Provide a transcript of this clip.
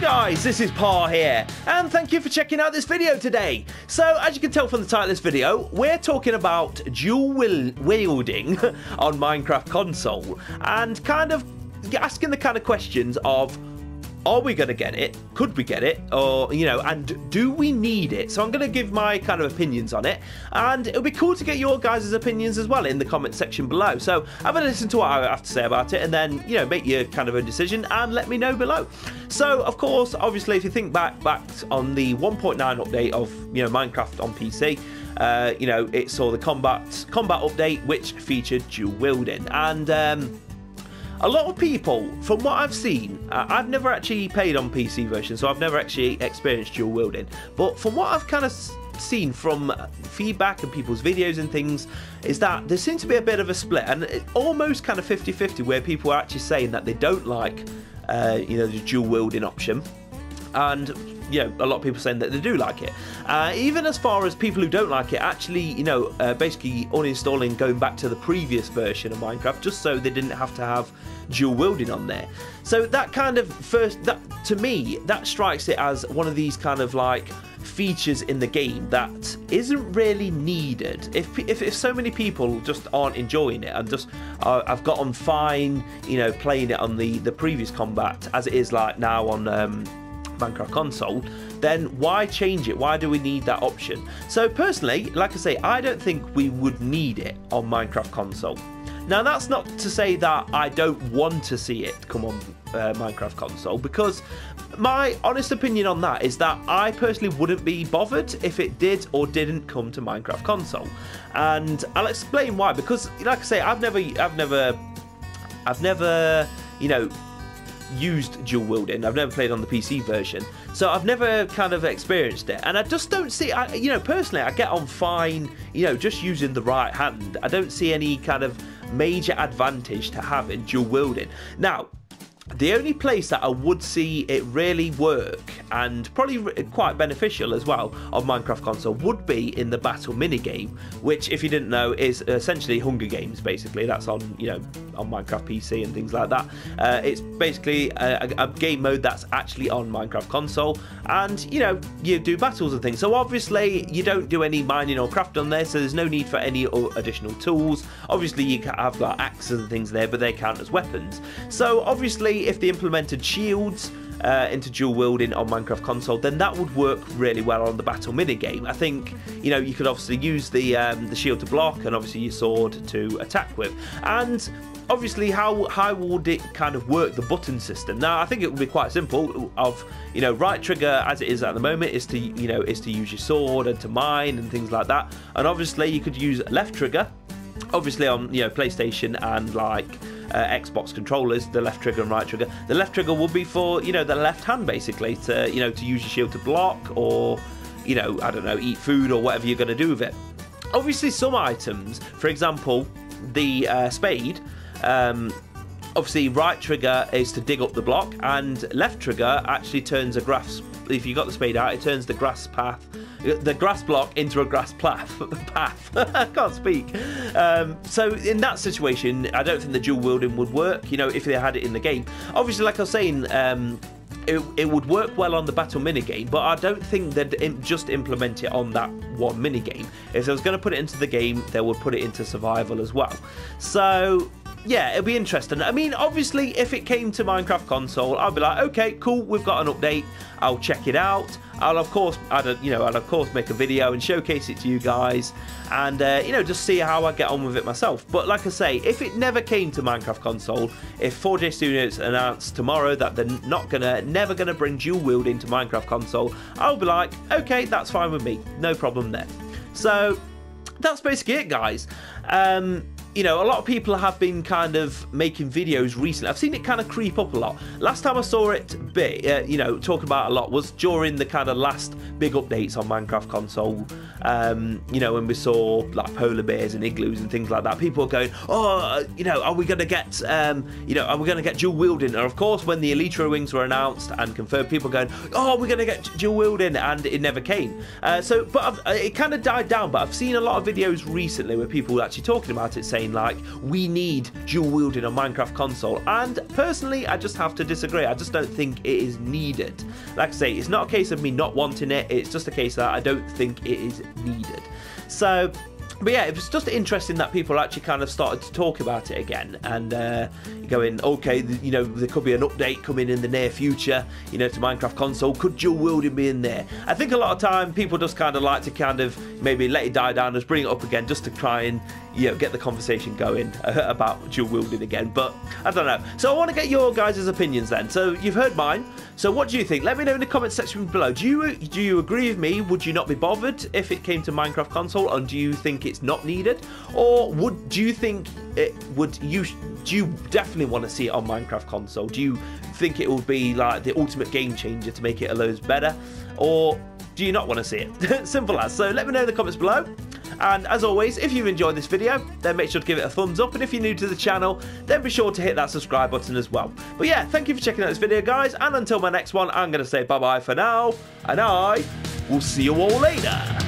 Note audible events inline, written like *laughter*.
guys, this is Parr here, and thank you for checking out this video today. So, as you can tell from the title of this video, we're talking about dual wielding *laughs* on Minecraft console, and kind of asking the kind of questions of are we going to get it? Could we get it? Or, you know, and do we need it? So I'm going to give my kind of opinions on it. And it'll be cool to get your guys' opinions as well in the comment section below. So have a listen to what I have to say about it and then, you know, make your kind of a decision and let me know below. So, of course, obviously, if you think back, back on the 1.9 update of, you know, Minecraft on PC, uh, you know, it saw the combat combat update, which featured dual wielding. And, um, a lot of people, from what I've seen, uh, I've never actually played on PC version, so I've never actually experienced dual wielding. But from what I've kind of seen from feedback and people's videos and things is that there seems to be a bit of a split and almost kind of 50-50 where people are actually saying that they don't like uh, you know the dual wielding option and you know, a lot of people saying that they do like it. Uh, even as far as people who don't like it, actually, you know, uh, basically uninstalling, going back to the previous version of Minecraft, just so they didn't have to have dual wielding on there. So that kind of first, that to me, that strikes it as one of these kind of like features in the game that isn't really needed. If, if, if so many people just aren't enjoying it and just uh, I've got on fine, you know, playing it on the the previous combat as it is like now on. Um, Minecraft console, then why change it? Why do we need that option? So personally, like I say, I don't think we would need it on Minecraft console. Now that's not to say that I don't want to see it come on uh, Minecraft console because my honest opinion on that is that I personally wouldn't be bothered if it did or didn't come to Minecraft console. And I'll explain why because like I say I've never I've never I've never you know used dual wielding. I've never played on the PC version, so I've never kind of experienced it. And I just don't see, I, you know, personally, I get on fine, you know, just using the right hand. I don't see any kind of major advantage to having dual wielding. Now, the only place that I would see it really work and probably quite beneficial as well on Minecraft console would be in the battle minigame, which, if you didn't know, is essentially Hunger Games. Basically, that's on you know on Minecraft PC and things like that. Uh, it's basically a, a, game mode that's actually on Minecraft console, and you know you do battles and things. So obviously you don't do any mining or craft on there, so there's no need for any additional tools. Obviously you have like axes and things there, but they count as weapons. So obviously if they implemented shields uh, into dual wielding on Minecraft console, then that would work really well on the battle mini game. I think you know you could obviously use the um, the shield to block and obviously your sword to attack with, and obviously how how would it kind of work the button system? Now I think it would be quite simple. Of you know right trigger as it is at the moment is to you know is to use your sword and to mine and things like that, and obviously you could use left trigger obviously on you know PlayStation and like uh, Xbox controllers, the left trigger and right trigger. The left trigger would be for you know the left hand basically to you know to use your shield to block or you know I don't know eat food or whatever you're going to do with it. Obviously, some items, for example, the uh, spade. Um, obviously, right trigger is to dig up the block, and left trigger actually turns a grass. If you got the spade out, it turns the grass path the grass block into a grass *laughs* path. path. *laughs* I can't speak. Um, so in that situation, I don't think the dual wielding would work. You know, if they had it in the game. Obviously, like I was saying. Um, it, it, would work well on the battle minigame, but I don't think they'd just implement it on that one minigame. If they was going to put it into the game, they would put it into survival as well. So yeah, it'll be interesting. I mean, obviously, if it came to Minecraft console, I'll be like, okay, cool, we've got an update. I'll check it out. I'll of course, I'd, you know, I'll of course make a video and showcase it to you guys, and uh, you know, just see how I get on with it myself. But like I say, if it never came to Minecraft console, if 4J Studios announced tomorrow that they're not gonna, never gonna bring dual wielding to Minecraft console, I'll be like, okay, that's fine with me, no problem there. So that's basically it, guys. Um, you know, a lot of people have been kind of making videos recently. I've seen it kind of creep up a lot. Last time I saw it, bit, uh, you know, talking about a lot was during the kind of last big updates on Minecraft console. Um, you know, when we saw like polar bears and igloos and things like that, people were going, "Oh, you know, are we going to get, um, you know, are we going to get dual wielding?" And of course, when the Elytra wings were announced and confirmed, people going, "Oh, we're going to get dual wielding," and it never came. Uh, so, but I've, it kind of died down. But I've seen a lot of videos recently where people were actually talking about it, saying saying like we need dual wielding on Minecraft console, and personally, I just have to disagree. I just don't think it is needed. Like I say, it's not a case of me not wanting it. It's just a case that I don't think it is needed. So but yeah, it was just interesting that people actually kind of started to talk about it again and uh, going, okay, you know, there could be an update coming in the near future, you know, to Minecraft console. Could dual wielding be in there? I think a lot of time people just kind of like to kind of maybe let it die down, just bring it up again, just to try and you know get the conversation going uh, *laughs* about dual wielding again. But I don't know. So I want to get your guys' opinions then. So you've heard mine. So what do you think? Let me know in the comment section below. Do you do you agree with me? Would you not be bothered if it came to Minecraft console, and do you think it's not needed, or would do you think it would you do you definitely want to see it on Minecraft console? Do you think it will be like the ultimate game changer to make it a loads better, or do you not want to see it? *laughs* Simple as. So let me know in the comments below. And as always, if you've enjoyed this video, then make sure to give it a thumbs up. And if you're new to the channel, then be sure to hit that subscribe button as well. But yeah, thank you for checking out this video, guys. And until my next one, I'm going to say bye-bye for now. And I will see you all later.